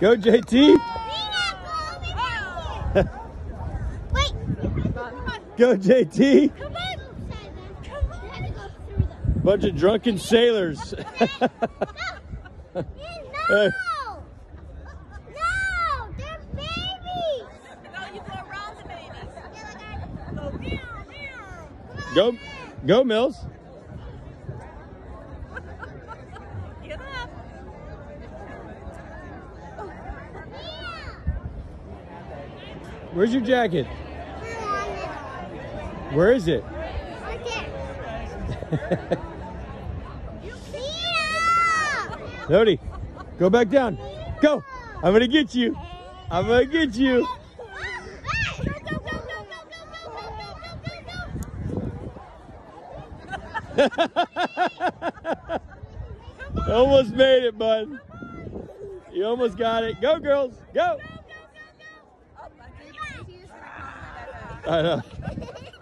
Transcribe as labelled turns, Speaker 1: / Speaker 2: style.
Speaker 1: Go, JT.
Speaker 2: Wait.
Speaker 1: Go, JT.
Speaker 2: Come on. Come on.
Speaker 1: Bunch of drunken sailors.
Speaker 2: No.
Speaker 1: Hey.
Speaker 2: No. No. They're babies.
Speaker 3: No, you go around the babies. Go meow, meow.
Speaker 1: Go, go, Mills. Where's your jacket? Where is it? Lodi, go back down. Go. I'm gonna get you. I'm gonna get you. almost made it, bud. You almost got it. Go, girls. Go. I know.